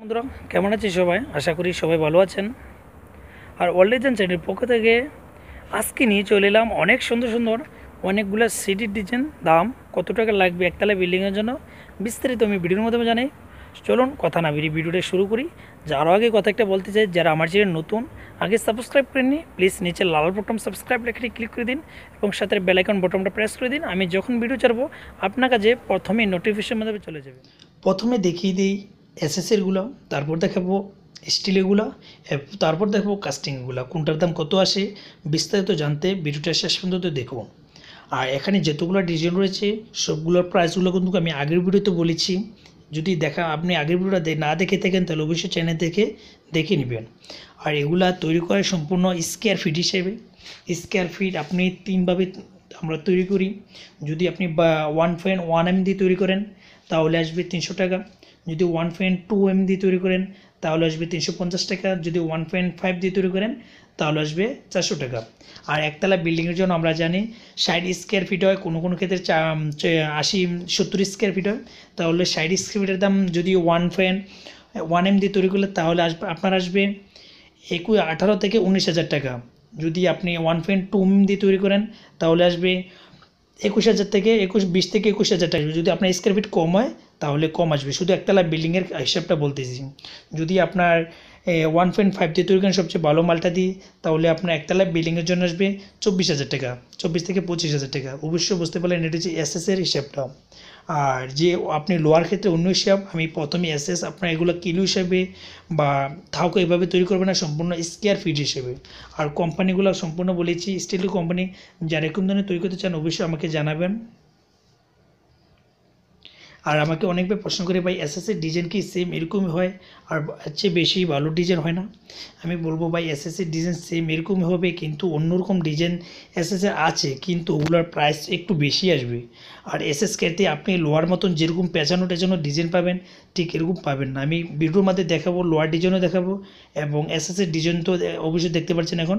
বন্ধুরা, কেমন আছে সবাই? আশা করি সবাই ভালো আছেন। আর ওয়ার্ল্ড লেজেন্ড চ্যানেলের পক্ষ থেকে আজকে নিয়ে চলে এলাম অনেক সুন্দর সুন্দর অনেকগুলো সিটির ডিজাইন দাম, কত টাকা লাগবে একতলা বিল্ডিংয়ের জন্য বিস্তারিত আমি ভিডিওর মাধ্যমে জানাই। চলুন, কথা না বেরিয়ে ভিডিওটা শুরু করি। যার আগে কথা একটা বলতে চাই, যারা আমার চ্যানেল নতুন, আগে সাবস্ক্রাইব করে করেননি প্লিজ নিচে লাল বটন সাবস্ক্রাইব লেখাটি ক্লিক করে দিন এবং সাথে বেলাইকন বটনটা প্রেস করে দিন। আমি যখন ভিডিও ছাড়বো, আপনার কাছে প্রথমেই নোটিফিকেশন মাধ্যমে চলে যাবে। প্রথমে দেখিয়ে দিই এসএসেরগুলো তারপর দেখাবো স্টিলেরগুলো এরপর- তারপর দেখাবো কাস্টিংগুলো কোনটার দাম কত আসে, বিস্তারিত জানতে ভিডিওটা শেষ পর্যন্ত দেখুন আর এখানে যতগুলো ডিজাইন রয়েছে, সবগুলোর প্রাইসগুলো কিন্তু আমি আগের ভিডিওতে বলেছি। যদি দেখা, আপনি আগের ভিডিওটা না দেখে থাকেন, তাহলে অবশ্যই চ্যানেল থেকে দেখে নেবেন। আর এগুলা তৈরি করে সম্পূর্ণ স্কোয়ার ফিট হিসেবে। স্কোয়ার ফিট আপনি তিনভাবে আমরা তৈরি করি। যদি আপনি ওয়ান পয়েন্ট ওয়ান এম দিয়ে তৈরি করেন, তাহলে আসবে তিনশো টাকা। যদি ওয়ান পয়েন্ট টু এম দিয়ে তৈরি করেন, তাহলে আসবে তিনশো পঞ্চাশ টাকা। যদি ওয়ান পয়েন্ট ফাইভ দিয়ে তৈরি করেন, তাহলে আসবে চারশো টাকা। আর একতলা বিল্ডিংয়ের জন্য আমরা জানি, ষাট স্কোয়ার ফিট হয়, কোনো কোনো ক্ষেত্রে আশি, সত্তর স্কোয়ার ফিট হয়। তাহলে ষাট স্কোয়ার ফিটের দাম যদি ওয়ান পয়েন্ট ওয়ান এম দিয়ে তৈরি করলে, তাহলে আসবে আপনার আসবে একুশ, আঠারো থেকে উনিশ হাজার টাকা। যদি আপনি ওয়ান পয়েন্ট টু এম দিয়ে তৈরি করেন, তাহলে আসবে একুশ হাজার থেকে একুশ, বিশ থেকে একুশ হাজার টাকা। যদি আপনার স্কোয়ার ফিট কম হয় তাহলে কম আসবে। শুধু একতলা বিল্ডিংয়ের হিসাবটা বলতেছি। যদি আপনার ওয়ান পয়েন্ট ফাইভ দিয়ে তৈরি করেন সবচেয়ে ভালো মালটা দিই তাহলে আপনার একতলা বিল্ডিংয়ের জন্য আসবে চব্বিশ হাজার টাকা, চব্বিশ থেকে পঁচিশ হাজার টাকা। অবশ্যই বুঝতে পারলেন, এটা হচ্ছে এসএসের হিসাবটা। আর যে আপনি লোয়ার ক্ষেত্রে অন্য হিসাব, আমি প্রথমে এসএস আপনার এগুলো কিলো হিসাবে বা থাউকে এভাবে তৈরি করবে না, সম্পূর্ণ স্কোয়ার ফিট হিসেবে। আর কোম্পানিগুলো সম্পূর্ণ বলেছি স্টিল কোম্পানি যারা এরকম ধরনের তৈরি করতে চান, অবশ্যই আমাকে জানাবেন। আর আমাকে অনেকবার প্রশ্ন করে, ভাই এসএসের ডিজাইন কি সেম এরকমই হয়? আর চেয়ে বেশি ভালো ডিজাইন হয় না। আমি বলব, ভাই এসএসের ডিজাইন সেম এরকমই হবে, কিন্তু অন্যরকম ডিজাইন এসএসের আছে, কিন্তু ওগুলোর প্রাইস একটু বেশি আসবে। আর এসএস কেতে আপনি লোয়ার মতন যেরকম পেঁচানো টেচানো ডিজাইন পাবেন, ঠিক এরকম পাবেন না। আমি ভিডিওর মধ্যে দেখাবো লোয়ার ডিজাইনও দেখাবো, এবং এসএসের ডিজাইন তো অবশ্যই দেখতে পাচ্ছেন এখন।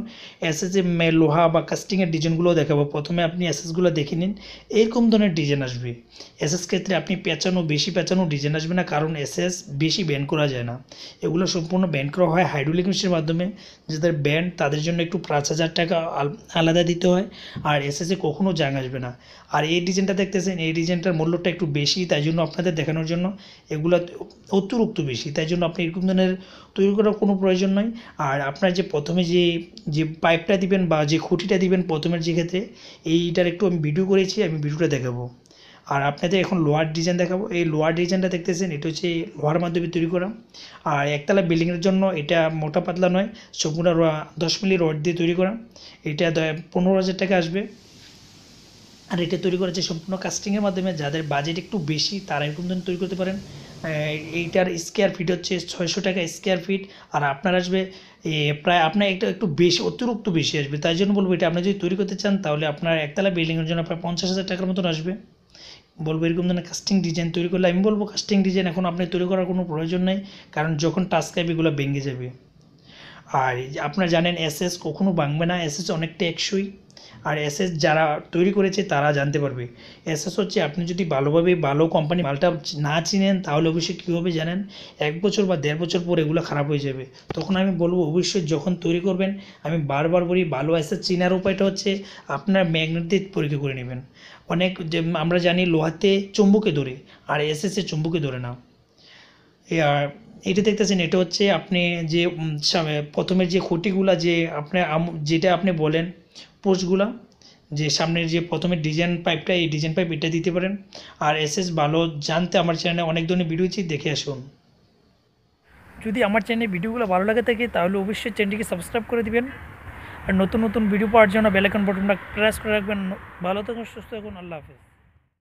এসএসের লোহা বা কাস্টিংয়ের ডিজাইনগুলোও দেখাবো। প্রথমে আপনি এসএসগুলো দেখে নিন, এরকম ধরনের ডিজাইন আসবে। এসএস ক্ষেত্রে আপনি পেঁচানো, বেশি পেঁচানো ডিজাইন আসবে না, কারণ এসএস বেশি ব্যান্ড করা যায় না। এগুলো সম্পূর্ণ ব্যান্ড করা হয় হাইড্রোলিক মেশিনের মাধ্যমে যাদের ব্যান্ড তাদের জন্য একটু পাঁচ হাজার টাকা আল- আলাদা দিতে হয়, আর এসএসে কখনও জাং আসবে না। আর এই ডিজাইনটা দেখতেছেন, এই ডিজাইনটার মূল্যটা একটু বেশি, তাই জন্য আপনাদের দেখানোর জন্য এগুলো অতিরিক্ত বেশি, তাই জন্য আপনি এরকম ধরনের তৈরি করার কোনো প্রয়োজন নয় আর আপনার যে প্রথমে যে যে পাইপটা দিবেন বা যে খুঁটিটা দিবেন প্রথমের যে ক্ষেত্রে, এইটার একটু আমি ভিডিও করেছি, আমি ভিডিওটা দেখাবো। আর আপনাদের এখন লোয়ার ডিজাইন দেখাবো। এই লোয়ার ডিজাইনটা দেখতেছেন, এটা হচ্ছে লোহার মাধ্যমে তৈরি করা। আর একতলা বিল্ডিংয়ের জন্য এটা মোটা পাতলা নয়, সম্পূর্ণ দশ মিলি রড দিয়ে তৈরি করা। এটা পনেরো হাজার টাকা আসবে। আর এটা তৈরি করেছে সম্পূর্ণ কাস্টিংয়ের মাধ্যমে। যাদের বাজেট একটু বেশি, তারা এরকম ধরনের তৈরি করতে পারেন। এইটার স্কোয়ার ফিট হচ্ছে ছয়শো টাকা স্কোয়ার ফিট আর আপনার আসবে প্রায় আপনার একটা একটু বেশি, অতিরিক্ত বেশি আসবে। তাই জন্য বলব এটা আপনি যদি তৈরি করতে চান, তাহলে আপনার একতলা বিল্ডিংয়ের জন্য প্রায় পঞ্চাশ হাজার টাকার মতন আসবে। বলব, এরকম ধরনের কাস্টিং ডিজাইন তৈরি করলে আমি বলব কাস্টিং ডিজাইন এখন আপনি তৈরি করার কোনো প্রয়োজন নেই, কারণ যখন টাচ খাইবে এগুলো ভেঙে যাবে। আর আপনারা জানেন এসএস কখনো ভাঙবে না এসএস অনেকটা টেকসই আর এসএস যারা তৈরি করেছে তারা জানতে পারবে। এসএস হচ্ছে আপনি যদি ভালোভাবে ভালো কোম্পানি মালটা না চিনেন তাহলে অবশ্যই কীভাবে জানেন? এক বছর বা দেড় বছর পর এগুলো খারাপ হয়ে যাবে। তখন আমি বলব অবশ্যই যখন তৈরি করবেন, আমি বারবার বলি ভালো এসএস চেনার উপায়টা হচ্ছে আপনার ম্যাগনেট দিয়ে পরীক্ষা করে নেবেন। অনেক যে আমরা জানি লোহাতে চুম্বকে ধরে, আর এসএসে চুম্বকে ধরে না। আর এটা দেখতেছেন, এটা হচ্ছে আপনি যে প্রথমের যে খুঁটিগুলা যে আপনার যেটা আপনি বলেন পোস্টগুলা, যে সামনের যে প্রথমে ডিজাইন পাইপটা, এই ডিজাইন পাইপ এটা দিতে পারেন। আর এসএস ভালো জানতে আমার চ্যানেলে অনেক ধরনের ভিডিও দেখে আসুন। যদি আমার চ্যানেলে ভিডিওগুলো ভালো লাগে থাকে, তাহলে অবশ্যই চ্যানেলটিকে সাবস্ক্রাইব করে দিবেন। আর নতুন নতুন ভিডিও পাওয়ার জন্য বেলাইকন বটনটা প্রেস করে রাখবেন। ভালো থাকুন, সুস্থ থাকুন, আল্লাহ হাফেজ।